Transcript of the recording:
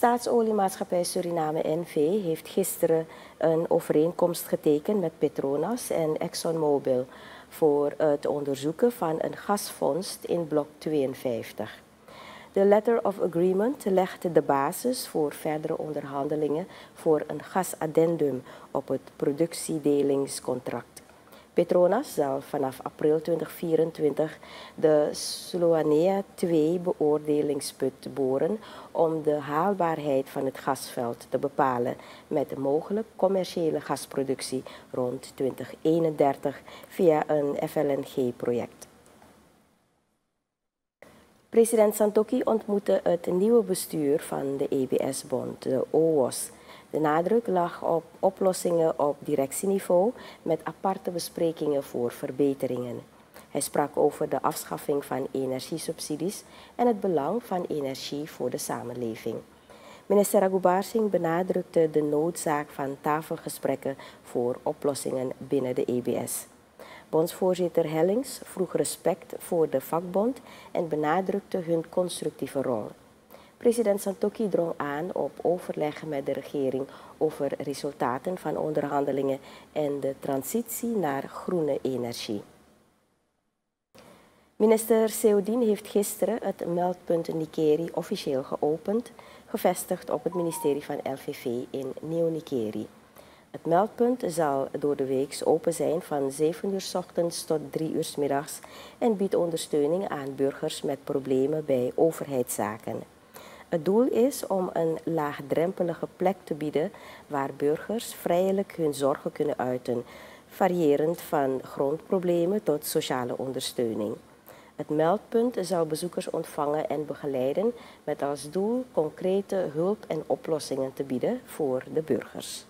Staatsoliemaatschappij Suriname NV heeft gisteren een overeenkomst getekend met Petronas en ExxonMobil voor het onderzoeken van een gasvondst in blok 52. De Letter of Agreement legt de basis voor verdere onderhandelingen voor een gasaddendum op het productiedelingscontract. Petronas zal vanaf april 2024 de Sloanea 2 beoordelingsput boren om de haalbaarheid van het gasveld te bepalen met mogelijk commerciële gasproductie rond 2031 via een FLNG-project. President Santoki ontmoette het nieuwe bestuur van de EBS-bond, de OWOS. De nadruk lag op oplossingen op directieniveau met aparte besprekingen voor verbeteringen. Hij sprak over de afschaffing van energiesubsidies en het belang van energie voor de samenleving. Minister Raghubar Singh benadrukte de noodzaak van tafelgesprekken voor oplossingen binnen de EBS. Bondsvoorzitter Hellings vroeg respect voor de vakbond en benadrukte hun constructieve rol. President Santoki drong aan op overleg met de regering over resultaten van onderhandelingen en de transitie naar groene energie. Minister Seudin heeft gisteren het meldpunt Nikeri officieel geopend, gevestigd op het ministerie van LVV in Nieuw-Nikeri. Het meldpunt zal door de week open zijn van 7 uur s ochtends tot 3 uur s middags en biedt ondersteuning aan burgers met problemen bij overheidszaken. Het doel is om een laagdrempelige plek te bieden waar burgers vrijelijk hun zorgen kunnen uiten, variërend van grondproblemen tot sociale ondersteuning. Het meldpunt zal bezoekers ontvangen en begeleiden met als doel concrete hulp en oplossingen te bieden voor de burgers.